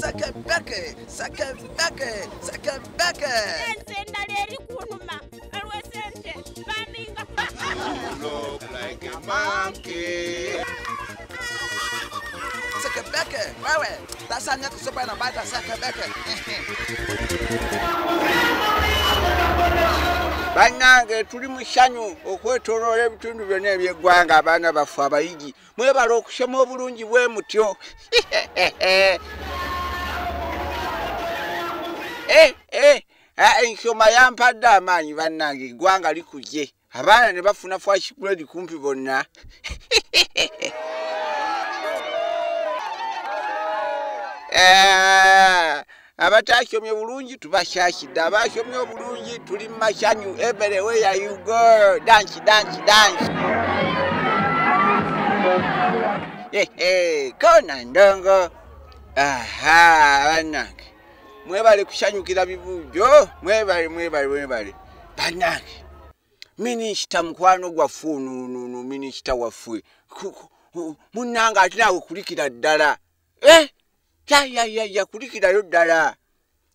sakabake sakabake sakabake enze nali erikunuma aliwo sente bandinga look like a monkey sakabake wewe tasanyakosopana bata bannange tuli mu ssanyu okwetoloola ebitundu byonna ebyeggwanga abaana baffe abayigi. Mwebala okusoma obulungi bwe mutyo. Eh, eh, ah, ensoma yampadde amaanyi bannange eggwanga likuje. Abaana ne bafuna fwashikuledi kumpi bonna. Eh, abataasomye bulungi tubasyakidde abaasomye obulungi tuli mu massanyu everywhere you go? Dansi dansi dansi kona ndongo. Aha bannange. Mwebale kusanyukira bibuujo? Mwebale mwebale mwebale bannange minisita mukwano gwaffe onununu minisita waffe munnange ate naawe kulikira ddala. Eh, yayayaya kulikirayo ddala.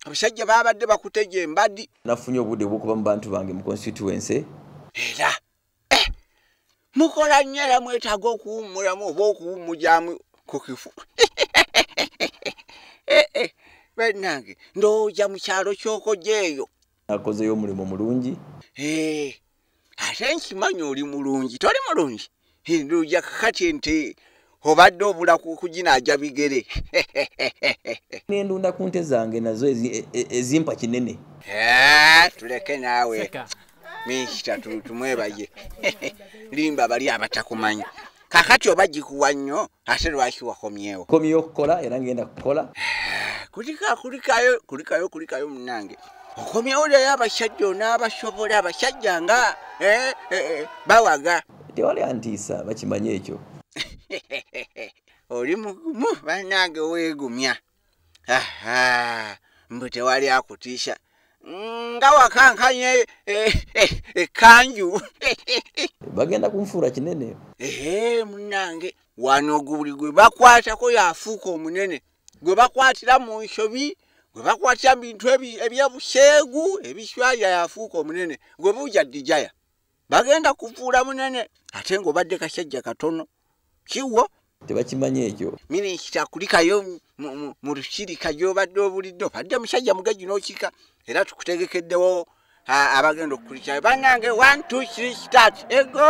Abasajja babadde bakuteja embadi nafunye obudde bwokuba mu bantu bange mu constituency. Era eh, mukola nnyo era mwetaaga okuwummulamu oba okuwummujamu ku kifu. Eh, eh, bannange ndowooza mu kyalo ky'okoja eyo nakozeyo omulimu mulungi. Ate nkimanyi oli mulungi toli mulungi. Ndowooza kakati nti obadde obula ku kuginaja bigere. Nendunda ku nte zange nazo e- e- ezimpa kinene. Eh, tuleke naawe. Minisita tu- tumwebaye limba bali abatakumanyi kakati oba gikuwa nnyo ate lwaki wakomyewo? Komyeyo okukola era ngenda kukola. Kulika kulikayo kulikayo kulikayo munange okomyewo leyo abasajja onaabasobola abasajja nga bawaga. Tewali antiisa bakimanye ekyo oli mugumu bannange weegumya. Aha mbu tewali akutiisa. Nga wakankanye eh, eh, ekkanju bagenda kunfuula kinene. Ehe munange wano guli gwe bakwatako yafuuka omunene. Gwe bakwatira mu nsobi gwe bakwatira mu bintu ebyebuseegu ebiswaya yafuuka omunene. Gwe buuja dijaya bagenda kufuula munene ate ng'obadde kasajja katono. Kiwo tebakimanye ekyo minisita kulikayo mu- lusirika gy'obadde obulidde obadde musajja mugezi n'okika era tukutegekeddewo abagenda okukulikayo bannange 1 2 3 start ego!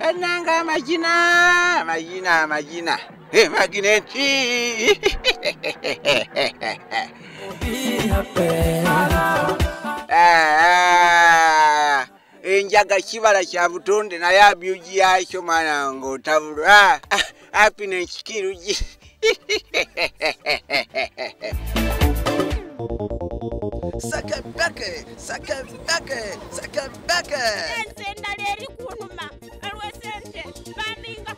Bannange amagina amagina amagina. Emagineti Ah, enjaga kibala kya butonde naye abyugi yakyo maana ng'otabulwa apino ah, ah, ekikirugi sakabake sakabake sakabake ente endala eri kunuma alwesente baninga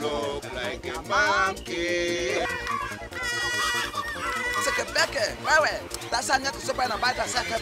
look like a monkey. Sakabake wewe tasanyako sopana bata sakabake